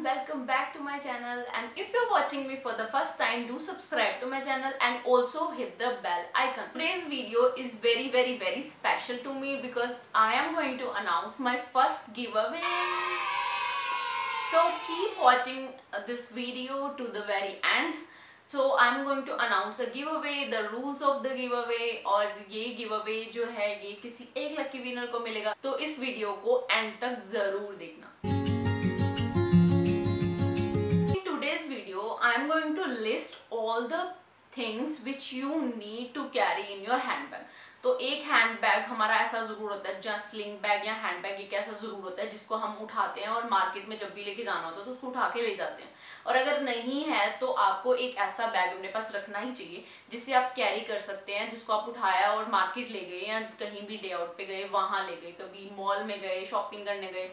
welcome back to my channel and if you're watching me for the first time do subscribe to my channel and also hit the bell icon. Today's video is very very very special to me because I am going to announce my first giveaway. So keep watching this video to the very end. So I'm going to announce a giveaway, the rules of the giveaway और ये giveaway जो है ये किसी एक lucky winner को मिलेगा तो इस वीडियो को एंड तक जरूर देखना I'm going to list all the things which you need to carry in your handbag. तो एक हैंड बैग हमारा ऐसा ज़रूर होता है, जहाँ स्लिंग बैग या हैंड बैग एक ऐसा ज़रूर होता है जिसको हम उठाते हैं और मार्केट में जब भी लेके जाना होता है तो उसको उठा के ले जाते हैं और अगर नहीं है तो आपको एक ऐसा बैग अपने पास रखना ही चाहिए, जिसे आप कैरी कर सकते हैं, जिसको आप उठाया और मार्केट ले गए या कहीं भी डे आउट पे गए, वहाँ ले गए, कभी मॉल में गए शॉपिंग करने गए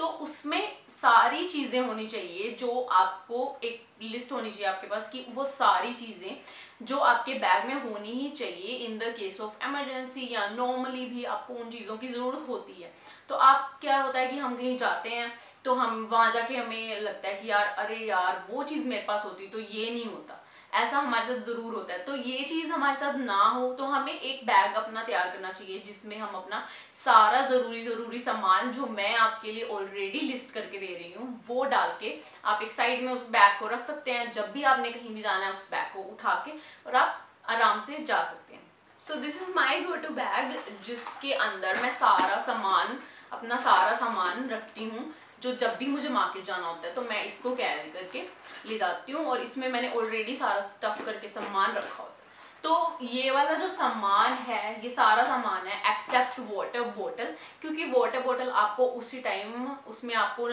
तो उसमें सारी चीज़ें होनी चाहिए, जो आपको एक लिस्ट होनी चाहिए आपके पास कि वो सारी चीज़ें जो आपके बैग में होनी ही चाहिए in the case of emergency या नॉर्मली भी आपको उन चीज़ों की ज़रूरत होती है। तो आप क्या होता है कि हम कहीं जाते हैं तो हम, वहाँ जाके हमें लगता है कि यार, अरे यार, वो चीज़ मेरे पास होती तो ये नहीं होता। ऐसा हमारे साथ ज़रूर होता है। तो ये चीज़ हमारे साथ ना हो तो हमें एक बैग अपना तैयार करना चाहिए, जिसमें हम अपना सारा ज़रूरी ज़रूरी सामान जो मैं आपके लिए ऑलरेडी लिस्ट करके दे रही हूँ, वो डाल के आप एक साइड में उस बैग को रख सकते हैं, जब भी आपने कहीं भी जाना है उस बैग को उठा के और आप आराम से जा सकते हैं। So this is my go to bag जिसके अंदर मैं सारा सामान, अपना सारा सामान रखती हूँ। जो जब भी मुझे मार्केट जाना होता है तो मैं इसको कैरी करके ले जाती हूँ और इसमें मैंने ऑलरेडी सारा स्टफ़ करके सामान रखा होता है। तो ये वाला जो सामान है, ये सारा सामान है एक्सेप्ट वाटर बॉटल क्योंकि वाटर बॉटल आपको उसी टाइम उसमें आपको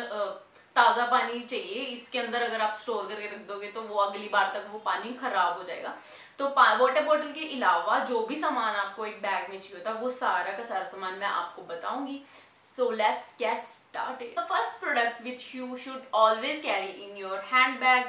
ताज़ा पानी चाहिए। इसके अंदर अगर आप स्टोर करके रख दोगे तो वो अगली बार तक वो पानी खराब हो जाएगा। तो वाटर बॉटल के अलावा जो भी सामान आपको एक बैग में चाहिए होता वो सारा का सारा सामान मैं आपको बताऊँगी। So let's get. The first product which you should always carry in your handbag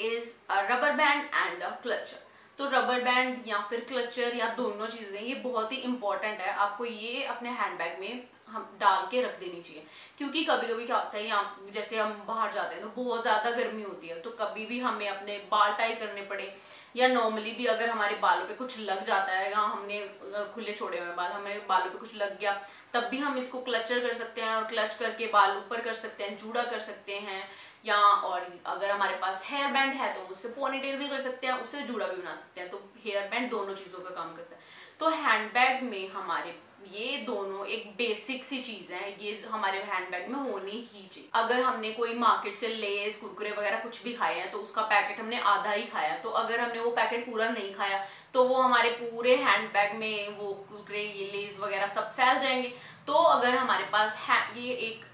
is a rubber band and a clutcher. तो रबर बैंड या फिर क्लचर या दोनों चीज़ें ये बहुत ही इंपॉर्टेंट है आपको ये अपने हैंडबैग में हम डाल के रख देनी चाहिए। क्योंकि कभी कभी क्या होता है, या जैसे हम बाहर जाते हैं तो बहुत ज़्यादा गर्मी होती है तो कभी भी हमें अपने बाल टाई करने पड़े, या नॉर्मली भी अगर हमारे बालों पे कुछ लग जाता है, या हमने खुले छोड़े हुए बाल हमारे बालों पे कुछ लग गया, तब भी हम इसको क्लचर कर सकते हैं, और क्लच करके बाल ऊपर कर सकते हैं, जूड़ा कर सकते हैं, या और अगर हमारे पास हेयर बैंड है तो उससे पोनीटेल भी कर सकते हैं उससे जूड़ा भी बना सकते हैं तो हेयर बैंड दोनों चीज़ों का काम करता है। तो हैंडबैग में हमारे, ये दोनों एक बेसिक सी चीज़ है, ये हमारे हैंडबैग में होनी ही चाहिए। अगर हमने कोई मार्केट से लेस कुरकुरे वगैरह कुछ भी खाए हैं तो उसका पैकेट हमने आधा ही खाया। तो अगर हमने वो पैकेट पूरा नहीं खाया तो वो हमारे पूरे हैंडबैग में वो कुरकुरे, ये लेस वगैरह सब फैल जाएँगे। तो अगर हमारे पास है, ये एक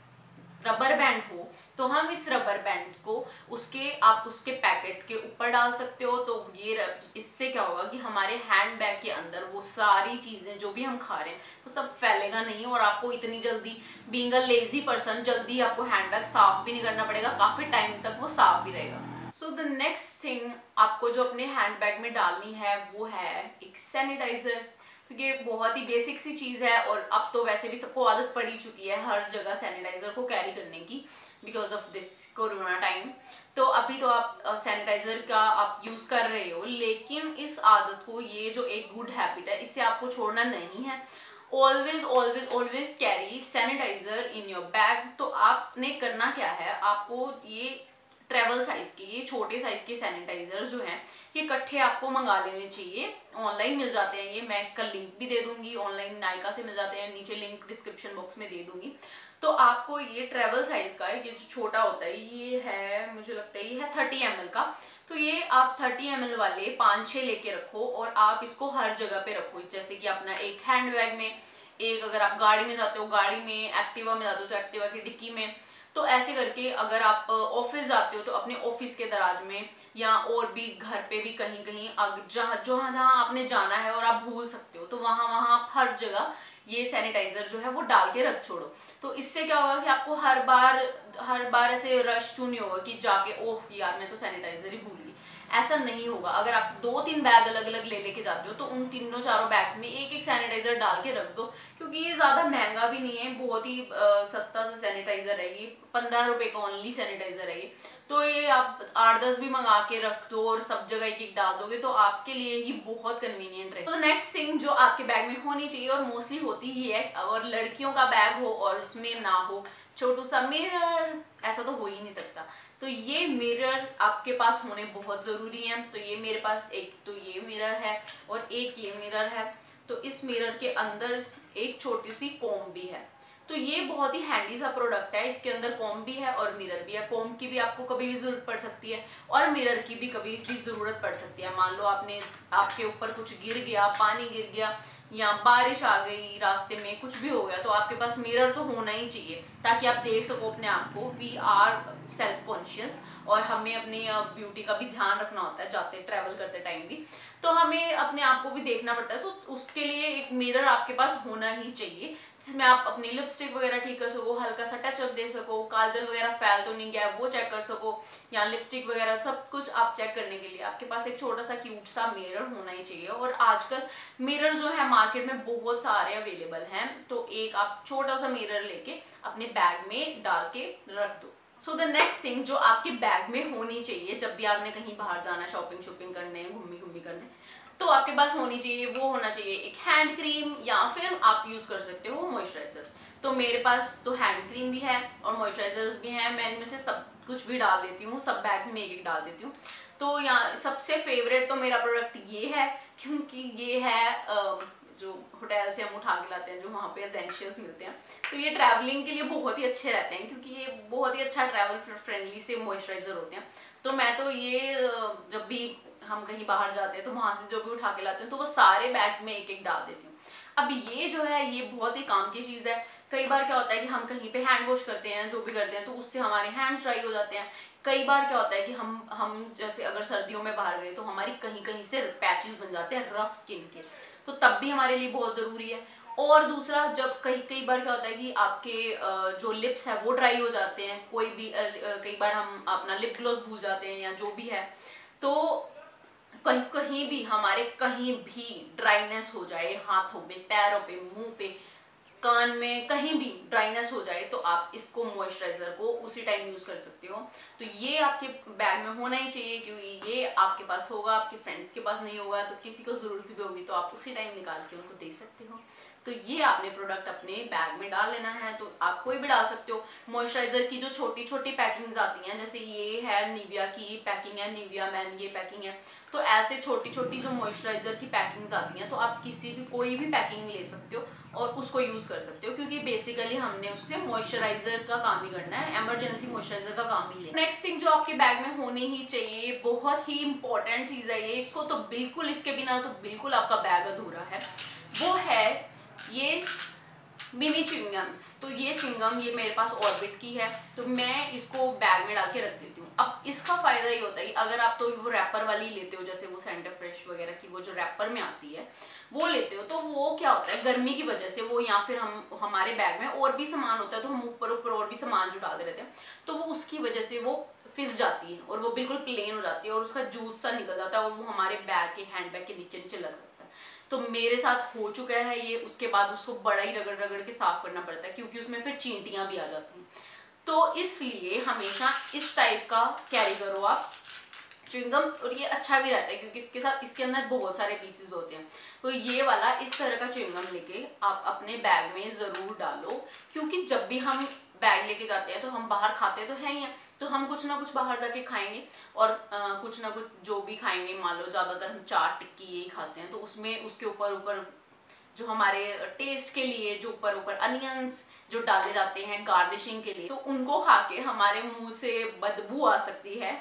रबर बैंड हो तो हम इस रबर बैंड को उसके, आप उसके पैकेट के ऊपर डाल सकते हो। तो ये इससे क्या होगा कि हमारे हैंड बैग के अंदर वो सारी चीज़ें जो भी हम खा रहे हैं, वो सब फैलेगा नहीं और आपको इतनी जल्दी बींग अ लेजी पर्सन जल्दी आपको हैंड बैग साफ़ भी नहीं करना पड़ेगा। काफ़ी टाइम तक वो साफ़ ही रहेगा। सो द नेक्स्ट थिंग आपको जो अपने हैंड बैग में डालनी है, वो है एक सैनिटाइजर ये बहुत ही बेसिक सी चीज़ है और अब तो वैसे भी सबको आदत पड़ी चुकी है हर जगह सैनिटाइजर को कैरी करने की because of this corona time तो अभी तो आप सैनिटाइजर का आप यूज़ कर रहे हो, लेकिन इस आदत को, ये जो एक गुड हैबिट है इससे आपको छोड़ना नहीं है। Always always always carry sanitiser in your bag तो आपने करना क्या है? आपको ये ट्रेवल साइज़ के, ये छोटे साइज़ के सैनिटाइजर जो हैं, ये इकट्ठे आपको मंगा लेने चाहिए। ऑनलाइन मिल जाते हैं ये, मैं इसका लिंक भी दे दूँगी, ऑनलाइन नायका से मिल जाते हैं, नीचे लिंक डिस्क्रिप्शन बॉक्स में दे दूँगी। तो आपको ये ट्रेवल साइज़ का है ये जो छोटा होता है, ये है, मुझे लगता है ये है थर्टी एम का। तो ये आप 30 एम वाले पाँच छह लेके रखो और आप इसको हर जगह पे रखो। जैसे कि अपना एक हैंड बैग में, एक अगर आप गाड़ी में जाते हो, गाड़ी में एक्टिवा में जाते हो तो एक्टिवा की डिक्की में तो ऐसे करके अगर आप ऑफ़िस जाते हो तो अपने ऑफ़िस के दराज में या और भी घर पे भी कहीं कहीं जहाँ जहाँ, जहाँ आपने जाना है और आप भूल सकते हो तो वहाँ वहाँ आप हर जगह ये सैनिटाइजर जो है वो डाल के रख छोड़ो। तो इससे क्या होगा कि आपको हर बार हर बार ऐसे रश क्यों नहीं होगा कि जाके, ओह, यार, मैं तो सैनिटाइजर ही भूल ऐसा नहीं होगा। अगर आप दो तीन बैग अलग अलग ले लेके जाते हो तो उन तीनों चारों बैग में एक एक सैनिटाइजर डाल के रख दो क्योंकि ये ज़्यादा महँगा भी नहीं है बहुत ही आ, सस्ता सा सैनिटाइजर है ये। पंद्रह रुपए का ओनली सैनिटाइजर है ये। तो ये आप आठ दस भी मंगा के रख दो और सब जगह एक एक डाल दोगे तो आपके लिए ही बहुत कन्वीनियंट रहे। तो नेक्स्ट थिंग जो आपके बैग में होनी चाहिए और मोस्टली होती ही है अगर लड़कियों का बैग हो और उसमें ना हो छोटू सा मिरर ऐसा तो हो ही नहीं सकता। तो ये मिरर आपके पास होने बहुत ज़रूरी है। तो ये मेरे पास एक तो ये मिरर है और एक ये मिरर है। तो इस मिरर के अंदर एक छोटी सी कोम भी है। तो ये बहुत ही हैंडी सा प्रोडक्ट है। इसके अंदर कॉम भी है और मिरर भी है। कॉम की भी आपको कभी भी ज़रूरत पड़ सकती है और मिरर की भी कभी भी ज़रूरत पड़ सकती है। मान लो आपने आपके ऊपर कुछ गिर गया, पानी गिर गया या बारिश आ गई रास्ते में, कुछ भी हो गया तो आपके पास मिरर तो होना ही चाहिए। ताकि आप देख सको अपने आप को वी आर सेल्फ कॉन्शियस और हमें अपनी ब्यूटी का भी ध्यान रखना होता है, जाते ट्रेवल करते टाइम भी। तो हमें अपने आप को भी देखना पड़ता है तो उसके लिए एक मिरर आपके पास होना ही चाहिए, जिसमें आप अपनी लिपस्टिक वगैरह ठीक कर सको हल्का सा टचअप दे सको, काजल वगैरह फैल तो नहीं गया, वो चेक कर सको, या लिपस्टिक वगैरह सब कुछ आप चेक करने के लिए आपके पास एक छोटा सा क्यूट सा मिरर होना ही चाहिए। और आजकल मिरर जो है मार्केट में बहुत सारे अवेलेबल हैं तो एक आप छोटा सा मिरर लेके अपने बैग में डाल के रख दो। सो द नेक्स्ट थिंग जो आपके बैग में होनी चाहिए, जब भी आपने कहीं बाहर जाना शॉपिंग शॉपिंग करने घूमी घूमी करने तो आपके पास होनी चाहिए, वो होना चाहिए एक हैंड क्रीम या फिर आप यूज़ कर सकते हो मॉइस्चराइजर तो मेरे पास तो हैंड क्रीम भी है और मॉइस्चराइजर भी है, मैं इनमें से सब कुछ भी डाल देती हूँ, सब बैग में एक एक डाल देती हूँ। तो यहाँ सबसे फेवरेट तो मेरा प्रोडक्ट ये है, क्योंकि ये है जो होटल से हम उठा के लाते हैं, जो वहाँ पे एसेंशियल्स मिलते हैं। तो ये ट्रैवलिंग के लिए बहुत ही अच्छे रहते हैं, क्योंकि ये बहुत ही अच्छा ट्रैवल फ्रेंडली से मॉइस्चराइजर होते हैं। तो मैं तो ये जब भी हम कहीं बाहर जाते हैं तो वहाँ से जो भी उठा के लाते हैं तो वो सारे बैग्स में एक एक डाल देती हूँ। अब ये जो है, ये बहुत ही काम की चीज़ है। कई बार क्या होता है कि हम कहीं पे हैंड वॉश करते हैं, जो भी करते हैं तो उससे हमारे हैंड्स ड्राई हो जाते हैं। कई बार क्या होता है कि हम हम जैसे अगर सर्दियों में बाहर गए तो हमारी कहीं कहीं से पैचेस बन जाते हैं रफ स्किन के। तो तब भी हमारे लिए बहुत ज़रूरी है। और दूसरा, जब कई कई बार क्या होता है कि आपके जो लिप्स है वो ड्राई हो जाते हैं, कोई भी कई बार हम अपना लिप ग्लोस भूल जाते हैं या जो भी है तो कहीं कहीं भी हमारे कहीं भी ड्राइनेस हो जाए, हाथों पे, पैरों पे, मुँह पे कान में कहीं भी ड्राइनेस हो जाए तो आप इसको मॉइस्चराइजर को उसी टाइम यूज़ कर सकते हो। तो ये आपके बैग में होना ही चाहिए, क्योंकि ये आपके पास होगा, आपके फ्रेंड्स के पास नहीं होगा तो किसी को ज़रूरत भी होगी तो आप उसी टाइम निकाल के उनको दे सकते हो। तो ये आपने प्रोडक्ट अपने बैग में डाल लेना है तो आप कोई भी डाल सकते हो। मॉइस्चराइजर की जो छोटी छोटी पैकिंग आती हैं, जैसे ये है निविया की पैकिंग है निविया मैन ये पैकिंग है तो ऐसे छोटी छोटी जो मॉइस्चराइजर की पैकिंग आती हैं तो आप किसी भी कोई भी पैकिंग ले सकते हो और उसको यूज़ कर सकते हो, क्योंकि बेसिकली हमने उससे मॉइस्चराइजर का काम ही करना है इमरजेंसी मॉइस्चराइजर का काम ही लेना नेक्स्ट थिंग जो आपके बैग में होनी ही चाहिए, बहुत ही इंपॉर्टेंट चीज़ है ये, इसको तो बिल्कुल, इसके बिना तो बिल्कुल आपका बैग अधूरा है, वो है ये मिनी चिंगम्स तो ये चिंगम ये मेरे पास ऑर्बिट की है तो मैं इसको बैग में डाल के रख देती हूँ। अब इसका फ़ायदा ये होता है अगर आप तो वो रैपर वाली लेते हो, जैसे वो सेंटर फ्रेश वगैरह की, वो जो रैपर में आती है, वो लेते हो तो वो क्या होता है, गर्मी की वजह से वो या फिर हम, हमारे बैग में और भी सामान होता है तो हम ऊपर ऊपर और भी सामान जो डालते रहते हैं तो वो उसकी वजह से वो फिस जाती है और वो बिल्कुल प्लेन हो जाती है और उसका जूस सा निकल जाता है और वो हमारे बैग के हैंड बैग के नीचे नीचे लग जाता है। तो मेरे साथ हो चुका है ये, उसके बाद उसको बड़ा ही रगड़ रगड़ के साफ़ करना पड़ता है, क्योंकि उसमें फिर चींटियाँ भी आ जाती हैं। तो इसलिए हमेशा इस टाइप का कैरी करो आप च्युइंगम और ये अच्छा भी रहता है, क्योंकि इसके साथ, इसके अंदर बहुत सारे पीसेस होते हैं। तो ये वाला इस तरह का च्युइंगम लेके आप अपने बैग में ज़रूर डालो, क्योंकि जब भी हम बैग लेके जाते हैं तो हम बाहर खाते तो हैं ही है तो हम कुछ ना कुछ बाहर जाके खाएँगे और आ, कुछ ना कुछ जो भी खाएँगे मान लो ज़्यादातर हम चाट टिक्की यही खाते हैं तो उसमें उसके ऊपर ऊपर जो हमारे टेस्ट के लिए जो ऊपर ऊपर अनियंस जो डाले जाते हैं गार्निशिंग के लिए तो उनको खा के हमारे मुँह से बदबू आ सकती है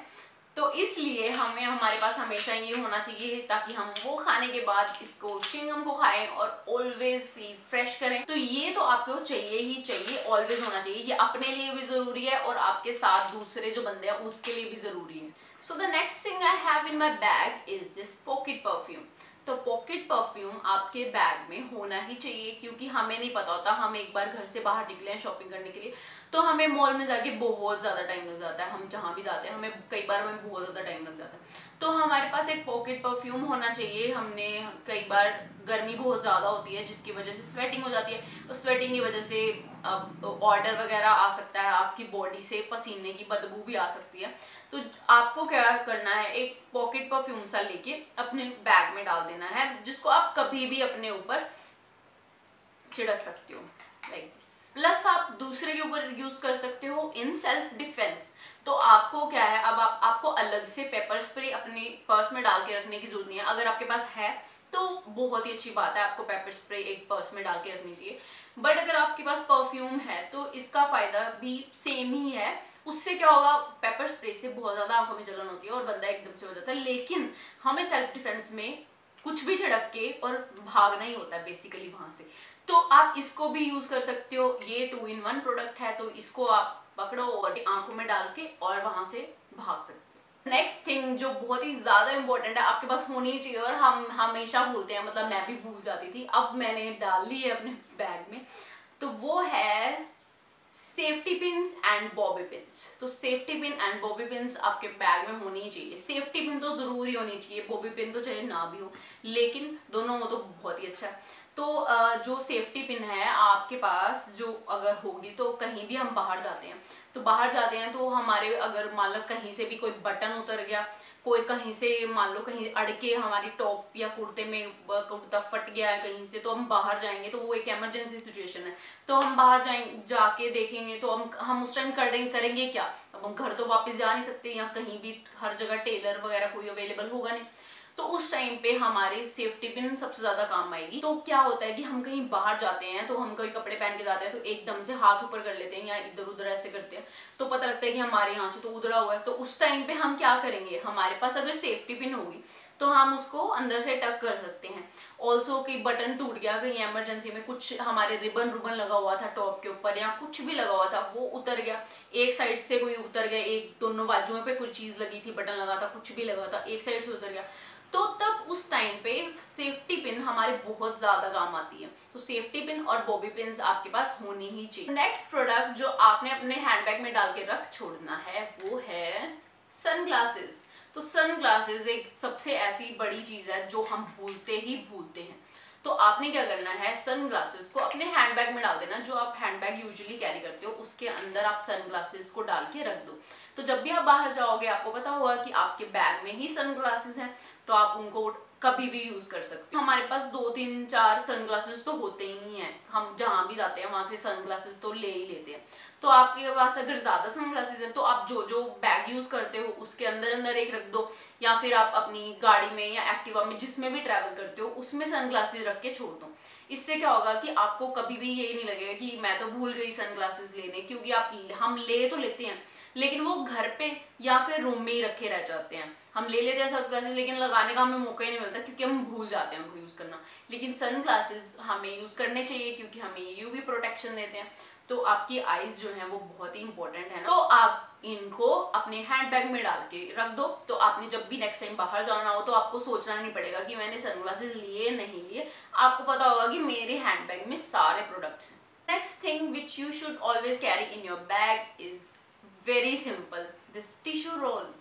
तो इसलिए हमें, हमारे पास हमेशा ये होना चाहिए ताकि हम वो खाने के बाद इसको चिंगम को खाएँ और ऑलवेज फील फ्रेश करें। तो ये तो आपको चाहिए ही चाहिए ऑलवेज होना चाहिए। ये अपने लिए भी ज़रूरी है और आपके साथ दूसरे जो बंदे हैं, उसके लिए भी ज़रूरी है। So the next thing I have in my bag is this pocket perfume तो पॉकेट परफ्यूम आपके बैग में होना ही चाहिए, क्योंकि हमें नहीं पता होता, हम एक बार घर से बाहर निकले हैं शॉपिंग करने के लिए तो हमें मॉल में जाके बहुत ज़्यादा टाइम लग जाता है। हम जहाँ भी जाते हैं, हमें कई बार हमें बहुत ज़्यादा टाइम लग जाता है। तो हमारे पास एक पॉकेट परफ्यूम होना चाहिए। हमने कई बार गर्मी बहुत ज़्यादा होती है, जिसकी वजह से स्वेटिंग हो जाती है। उस स्वेटिंग की वजह से ऑर्डर वगैरह आ सकता है, आपकी बॉडी से पसीने की बदबू भी आ सकती है। तो आपको क्या करना है? एक पॉकेट परफ्यूम सा लेके अपने बैग में डाल देना है जिसको आप कभी भी अपने ऊपर छिड़क सकते हो। लाइक प्लस आप दूसरे के ऊपर यूज़ कर सकते हो इन सेल्फ डिफेंस तो आपको क्या है? अब आप, आपको अलग से पेपर स्प्रे अपने पर्स में डाल के रखने की ज़रूरत नहीं है। अगर आपके पास है तो बहुत ही अच्छी बात है आपको पेपर स्प्रे एक पर्स में डाल के रखनी चाहिए। बट अगर आपके पास परफ्यूम है तो इसका फ़ायदा भी सेम ही है। उससे क्या होगा? पेपर स्प्रे से बहुत ज़्यादा आँखों में जलन होती है और बंदा एकदम से हो जाता है। लेकिन हमें सेल्फ डिफेंस में कुछ भी छिड़क के और भागना ही होता है बेसिकली वहाँ से। तो आप इसको भी यूज़ कर सकते हो। ये टू इन वन प्रोडक्ट है तो इसको आप पकड़ो और आँखों में डाल के और वहाँ से भाग सकते नेक्स्ट थिंग जो बहुत ही ज़्यादा इंपॉर्टेंट है, आपके पास होनी चाहिए और हम हमेशा भूलते हैं मतलब मैं भी भूल जाती थी, अब मैंने डाल ली है अपने बैग में। तो वो है safety pin and bobby pins तो safety pin and bobby pins आपके बैग में होनी चाहिए। सेफ्टी पिन तो ज़रूरी होनी चाहिए, बॉबी पिन तो चाहे ना भी हो, लेकिन दोनों हो तो बहुत ही अच्छा है। तो जो सेफ्टी पिन है आपके पास, जो अगर होगी तो कहीं भी हम बाहर जाते हैं। तो बाहर जाते हैं तो हमारे अगर मान लो कहीं से भी कोई बटन उतर गया कोई कहीं से, मान लो कहीं अड़के हमारी टॉप या कुर्ते में कुर्ता फट गया है कहीं से तो हम बाहर जाएँगे तो वो एक इमरजेंसी सिचुएशन है। तो हम बाहर जाएँगे जाके देखेंगे तो हम हम उस टाइम करेंगे करेंगे क्या? अब हम घर तो वापस जा नहीं सकते, या कहीं भी हर जगह टेलर वगैरह कोई अवेलेबल होगा नहीं। तो उस टाइम पे हमारे सेफ्टी पिन सबसे ज़्यादा काम आएगी। तो क्या होता है कि हम कहीं बाहर जाते हैं तो हम कोई कपड़े पहन के जाते हैं तो एकदम से हाथ ऊपर कर लेते हैं या इधर उधर ऐसे करते हैं। तो पता लगता है कि हमारे यहाँ से तो उधरा हुआ है। तो उस टाइम पे हम क्या करेंगे? हमारे पास अगर सेफ्टी पिन होगी तो हम उसको अंदर से टक कर सकते हैं। ऑल्सो कि बटन टूट गया, कहीं इमरजेंसी में कुछ हमारे रिबन रुबन लगा हुआ था टॉप के ऊपर या कुछ भी लगा हुआ था, वो उतर गया। एक साइड से कोई उतर गया, एक दोनों बाजुओं पे कुछ चीज़ लगी थी बटन लगा था, कुछ भी लगा था, एक साइड से उतर गया। तो तब उस टाइम पे सेफ्टी पिन हमारे बहुत ज़्यादा काम आती है। तो सेफ्टी पिन और बॉबी पिन आपके पास होनी ही चाहिए। नेक्स्ट प्रोडक्ट जो आपने अपने हैंडबैग में डाल के रख छोड़ना है, वो है सन ग्लासेस तो सन ग्लासेस एक सबसे ऐसी बड़ी चीज़ है जो हम भूलते ही भूलते हैं। तो आपने क्या करना है? सन ग्लासेस को अपने हैंड बैग में डाल देना, जो आप हैंडबैग यूजली कैरी करते हो, उसके अंदर आप सन ग्लासेस को डाल के रख दो। तो जब भी आप बाहर जाओगे, आपको पता होगा कि आपके बैग में ही सन ग्लासेस हैं तो आप उनको कभी भी यूज़ कर सकते हमारे पास दो, तीन, चार सनग्लासेस तो होते ही हैं। हम जहाँ भी जाते हैं, वहाँ से सनग्लासेस तो ले ही लेते हैं। तो आपके पास अगर ज़्यादा सनग्लासेस हैं तो आप जो जो बैग यूज़ करते हो, उसके अंदर अंदर एक रख दो। या फिर आप अपनी गाड़ी में या एक्टिवा में, जिसमें भी ट्रेवल करते हो, उसमें सनग्लासेस रख के छोड़ दो। इससे क्या होगा कि आपको कभी भी यही नहीं लगेगा कि मैं तो भूल गई सनग्लासेस लेने, क्योंकि आप, हम ले तो लेते हैं, लेकिन वो घर पे या फिर रूम में ही रखे रह जाते हैं। हम ले लेते हैं सन ग्लासेस लेकिन लगाने का हमें मौका ही नहीं मिलता क्योंकि हम भूल जाते हैं उनको यूज़ करना। लेकिन सन ग्लासेस हमें यूज़ करने चाहिए क्योंकि हमें यूवी प्रोटेक्शन देते हैं। तो आपकी आईज जो है वो बहुत ही इंपॉर्टेंट है ना। तो आप इनको अपने हैंड बैग में डाल के रख दो। तो आपने जब भी नेक्स्ट टाइम बाहर जाना हो तो आपको सोचना नहीं पड़ेगा कि मैंने सनग्लासेस लिए नहीं लिए। आपको पता होगा कि मेरे हैंड बैग में सारे प्रोडक्ट्स हैं। Next thing which you should always carry in your bag is very simple this tissue roll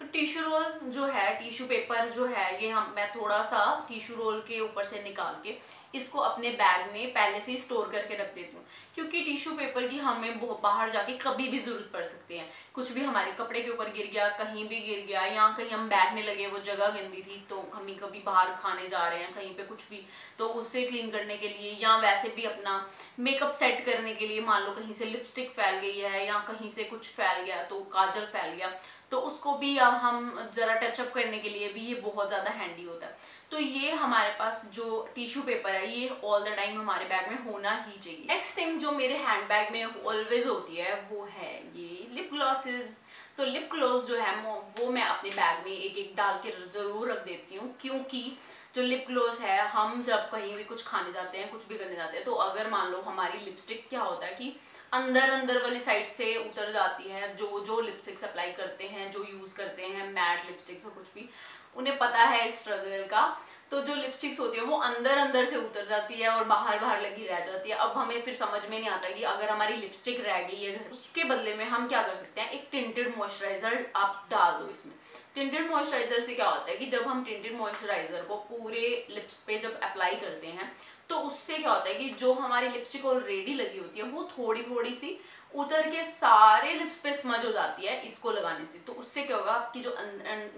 तो टिश्यू रोल जो है टिश्यू पेपर जो है, ये हम, मैं थोड़ा सा टिश्यू रोल के ऊपर से निकाल के इसको अपने बैग में पहले से ही स्टोर करके रख देती हूँ। क्योंकि टिश्यू पेपर की हमें बाहर जाके कभी भी ज़रूरत पड़ सकती है। कुछ भी हमारे कपड़े के ऊपर गिर गया, कहीं भी गिर गया, या कहीं हम बैठने लगे, वो जगह गंदी थी तो हम कभी बाहर खाने जा रहे हैं, कहीं पे कुछ भी तो उससे क्लीन करने के लिए, या वैसे भी अपना मेकअप सेट करने के लिए, मान लो कहीं से लिपस्टिक फैल गई है, या कहीं से कुछ फैल गया तो काजल फैल गया तो उसको भी हम जरा टचअप करने के लिए भी ये बहुत ज़्यादा हैंडी होता है। तो ये हमारे पास जो टिश्यू पेपर है, ये ऑल द टाइम हमारे बैग में होना ही चाहिए। नेक्स्ट थिंग जो मेरे हैंड बैग में ऑलवेज होती है, वो है ये लिप ग्लॉसेस तो लिप ग्लॉस जो है वो मैं अपने बैग में एक एक डाल के ज़रूर रख देती हूँ, क्योंकि जो लिप ग्लोस है, हम जब कहीं भी कुछ खाने जाते हैं, कुछ भी करने जाते हैं तो अगर मान लो हमारी लिपस्टिक क्या होता है कि अंदर अंदर वाली साइड से उतर जाती है, जो जो लिपस्टिक्स अप्लाई करते हैं, जो यूज़ करते हैं मैट लिपस्टिक्स और कुछ भी, उन्हें पता है स्ट्रगल का। तो जो लिपस्टिक्स होती है, वो अंदर अंदर से उतर जाती है और बाहर बाहर लगी रह जाती है। अब हमें फिर समझ में नहीं आता कि अगर हमारी लिपस्टिक रह गई है, उसके बदले में हम क्या कर सकते हैं? एक टिंटेड मॉइस्चराइजर आप डाल दो इसमें। टिंटेड मॉइस्चराइजर से क्या होता है कि जब हम टिंटेड मॉइस्चराइजर को पूरे लिप्स पे जब अप्लाई करते हैं तो उससे क्या होता है कि जो हमारी लिपस्टिक ऑलरेडी लगी होती है, वो थोड़ी थोड़ी सी उतर के सारे लिप्स पे स्मज हो जाती है इसको लगाने से। तो उससे क्या होगा, आपकी जो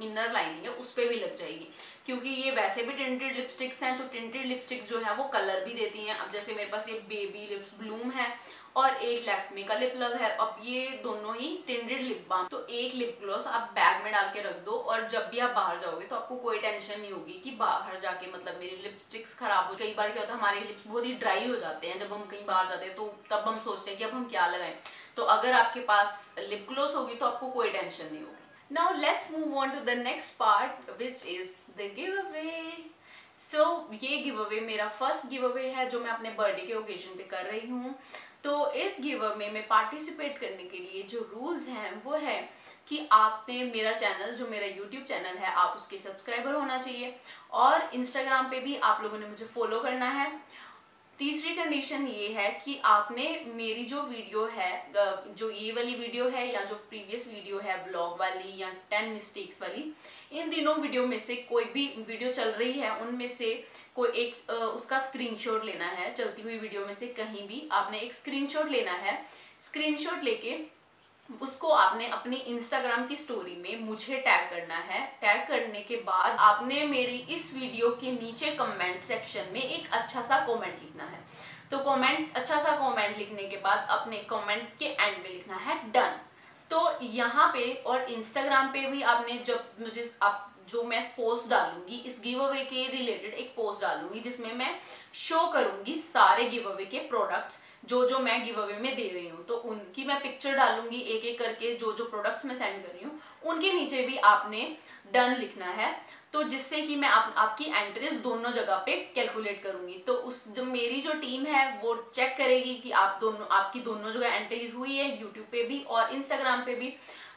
इनर लाइनिंग है, उस पर भी लग जाएगी। क्योंकि ये वैसे भी टिंटेड लिपस्टिक्स हैं तो टिंटेड लिपस्टिक जो है, वो कलर भी देती हैं। अब जैसे मेरे पास ये बेबी लिप्स ब्लूम है और एक लैक्मे का लिप लव है। अब ये दोनों ही टिंडेड लिप बाम तो एक लिप ग्लॉस आप बैग में डाल के रख दो और जब भी आप बाहर जाओगे तो आपको कोई टेंशन नहीं होगी कि बाहर जाके मतलब मेरी लिपस्टिक्स खराब हो कई बार क्या होता है, हमारे लिप्स बहुत ही ड्राई हो जाते हैं। जब हम कहीं बाहर जाते हैं तो तब हम सोचते हैं कि अब हम क्या लगाएँ। तो अगर आपके पास लिप ग्लॉस होगी तो आपको कोई टेंशन नहीं होगी। Now let's move on to the next part which is the giveaway सो ये गिव अवे मेरा फ़र्स्ट गिव अवे है, जो मैं अपने बर्थडे के ओकेजन पे कर रही हूँ। तो इस गिवर में मैं पार्टिसिपेट करने के लिए जो रूल्स हैं, वो है कि आपने मेरा चैनल जो मेरा यूट्यूब चैनल है, आप उसके सब्सक्राइबर होना चाहिए। और इंस्टाग्राम पे भी आप लोगों ने मुझे फॉलो करना है। तीसरी कंडीशन ये है कि आपने मेरी जो वीडियो है जो ये वाली वीडियो है या जो प्रीवियस वीडियो है ब्लॉग वाली या टेन मिस्टेक्स वाली इन दिनों वीडियो में से कोई भी वीडियो चल रही है, उनमें से कोई एक उसका स्क्रीनशॉट लेना है, चलती हुई वीडियो में से कहीं भी आपने एक स्क्रीनशॉट लेना है। स्क्रीनशॉट लेके उसको आपने अपनी इंस्टाग्राम की स्टोरी में मुझे टैग करना है। टैग करने के बाद आपने मेरी इस वीडियो के नीचे कमेंट सेक्शन में एक अच्छा सा कमेंट लिखना है। तो कमेंट अच्छा सा कमेंट लिखने के बाद अपने कमेंट के एंड में लिखना है डन तो यहाँ पे और इंस्टाग्राम पे भी आपने जब मुझे आप जो मैं पोस्ट डालूँगी, इस गिव अवे के रिलेटेड एक पोस्ट डालूँगी, जिसमें मैं शो करूँगी सारे गिव अवे के प्रोडक्ट्स जो जो मैं गिव अवे में दे रही हूँ। तो उनकी मैं पिक्चर डालूँगी एक एक करके जो जो प्रोडक्ट्स मैं सेंड कर रही हूँ उनके नीचे भी आपने डन लिखना है। तो जिससे कि मैं आप, आपकी एंट्रीज दोनों जगह पे कैलकुलेट करूँगी। तो उस जो मेरी जो टीम है वो चेक करेगी कि आप दोनों आपकी दोनों जगह एंट्रीज हुई है यूट्यूब पे भी और इंस्टाग्राम पे भी।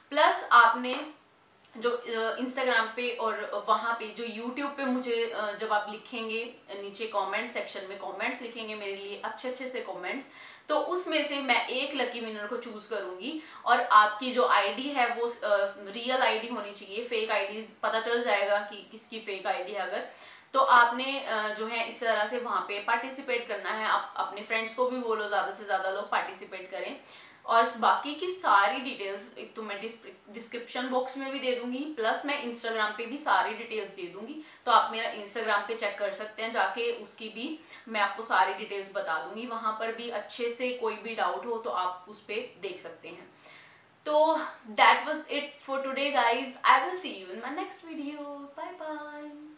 प्लस आपने जो इंस्टाग्राम पे और वहाँ पे जो यूट्यूब पे मुझे जब आप लिखेंगे, नीचे कमेंट सेक्शन में कमेंट्स लिखेंगे मेरे लिए अच्छे अच्छे से कमेंट्स तो उसमें से मैं एक लकी विनर को चूज़ करूँगी और आपकी जो आईडी है वो रियल आईडी होनी चाहिए फेक आईडी पता चल जाएगा कि किसकी फेक आईडी है अगर। तो आपने जो है इस तरह से वहाँ पे पार्टिसिपेट करना है, आप अपने फ्रेंड्स को भी बोलो, ज़्यादा से ज़्यादा लोग पार्टिसिपेट करें। और बाकी की सारी डिटेल्स एक तो मैं डिस्क्रिप्शन बॉक्स में भी दे दूँगी प्लस मैं इंस्टाग्राम पे भी सारी डिटेल्स दे दूँगी। तो आप मेरा इंस्टाग्राम पे चेक कर सकते हैं, जाके उसकी भी मैं आपको सारी डिटेल्स बता दूँगी। वहाँ पर भी अच्छे से कोई भी डाउट हो तो आप उस पर देख सकते हैं। तो that was it for today guys I will see you in my next video bye bye